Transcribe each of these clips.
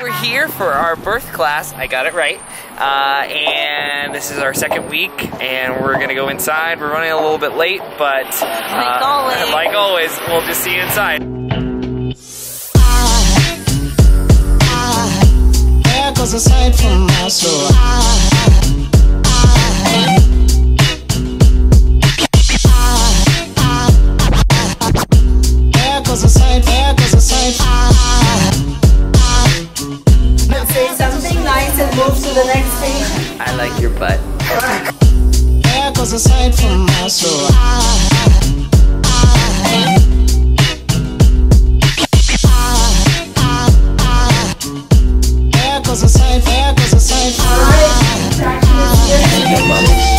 We're here for our birth class. I got it right. Uh, and this is our second week, and we're gonna go inside. We're running a little bit late, but uh, Like always. like always, we'll just see you inside. There goes There goes a sight from my soul. Ah, ah, ah. There goes a sight, there goes a sight. There goes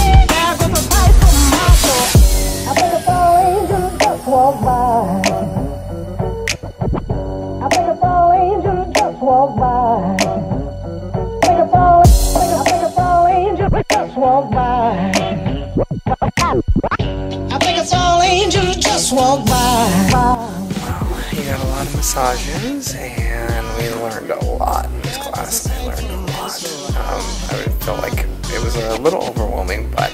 lot of massages, and we learned a lot in this class. I learned a lot. Um, I felt like it was a little overwhelming, but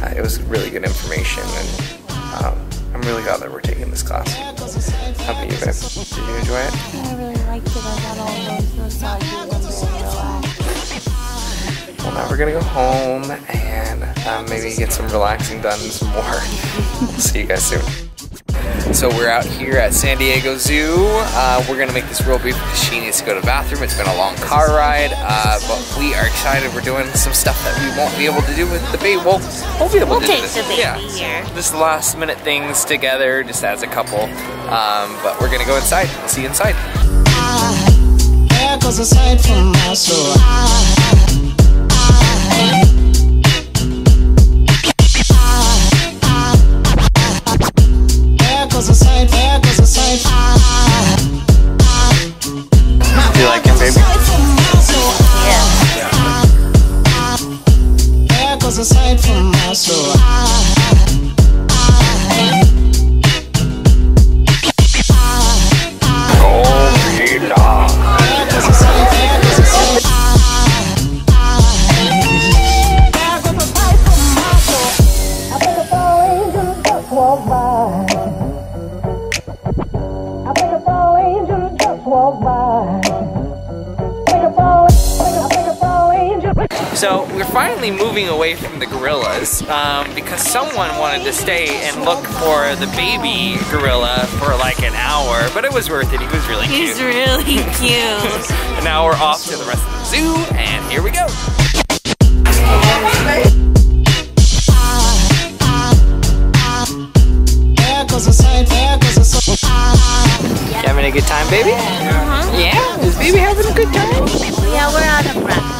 uh, it was really good information, and um, I'm really glad that we're taking this class. How about you, babe? Did you enjoy it? I really liked it. I got all those massages and. Well, now we're gonna go home and um, maybe get some relaxing done some more. we'll see you guys soon. So we're out here at San Diego Zoo. Uh, we're gonna make this real brief because she needs to go to the bathroom. It's been a long car ride, uh, but we are excited. We're doing some stuff that we won't be able to do with the baby. We'll, we'll be able We'll to do take this. the baby yeah. here. Just last minute things together, just as a couple. Um, but we're gonna go inside. See you inside. There miles aside from us, so I So we're finally moving away from the gorillas um, because someone wanted to stay and look for the baby gorilla for like an hour, but it was worth it. He was really cute. He's really cute. and now we're off to the rest of the zoo, and here we go. There goes a sight, there goes a sight. You having a good time, baby? Yeah. Is baby having a good time? yeah, we're out of breath.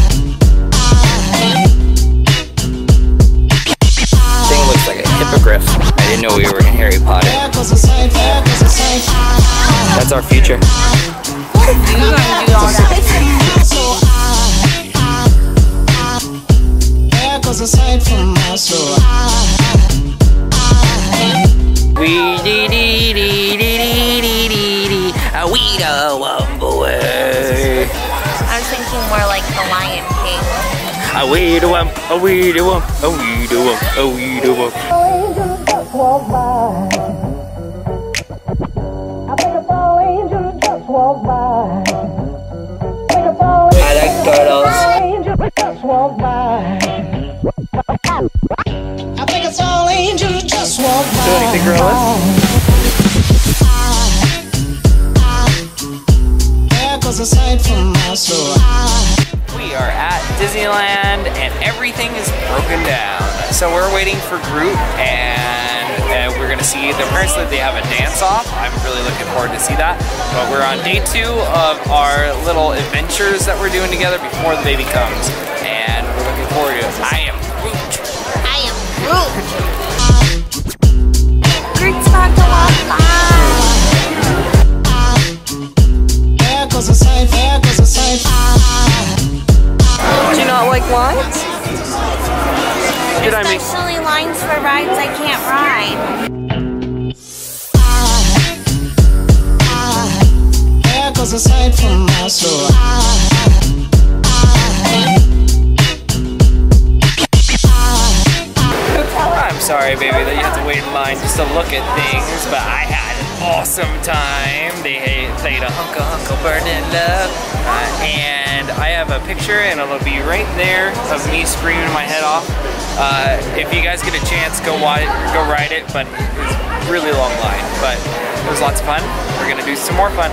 know we were in Harry Potter. That's our future. We dee uh, we one boy. I was thinking more like the Lion King. Uh, we do, one? Uh, we do, one? We do, one? We do. one? Angel just walked by. I think a fall angel just walked by. I think a fall I like turtles. angel just walked by. I think it's all angel just walked by. Do you like the gorillas? And everything is broken down. So we're waiting for Groot and uh, we're gonna see, the parents that they have a dance off. I'm really looking forward to see that. But we're on day two of our little adventures that we're doing together before the baby comes. And we're looking forward to it. I am Groot. I am Groot. Did I Especially lines for rides I can't ride. There goes a from my soul. I'm sorry, baby, that you have to wait in line just to look at things, but I had an awesome time. They played a hunka hunka burning love, uh, have a picture, and it'll be right there of me screaming my head off. Uh, if you guys get a chance, go watch, go ride it, but it's really long line, but it was lots of fun. We're gonna do some more fun.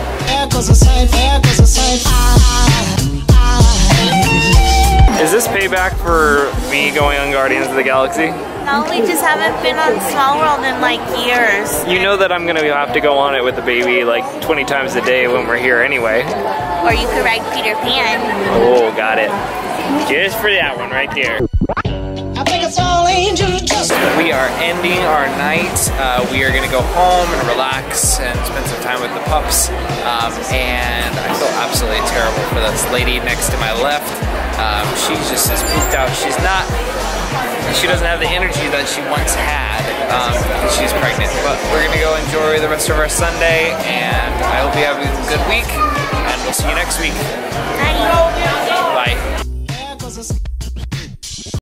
This payback for me going on Guardians of the Galaxy? No, we just haven't been on Small World in like years. You know that I'm gonna have to go on it with the baby like 20 times a day when we're here anyway. Or you could ride Peter Pan. Oh, got it. Just for that one right there. I think it's all angels just. We are ending our night. Uh, we are gonna go home and relax and spend some time with the pups. Um, and I feel absolutely terrible for this lady next to my left. Um, she's just as pooped out. She's not. She doesn't have the energy that she once had um, she's pregnant. But we're gonna go enjoy the rest of our Sunday, and I hope you have a good week. And we'll see you next week. Bye.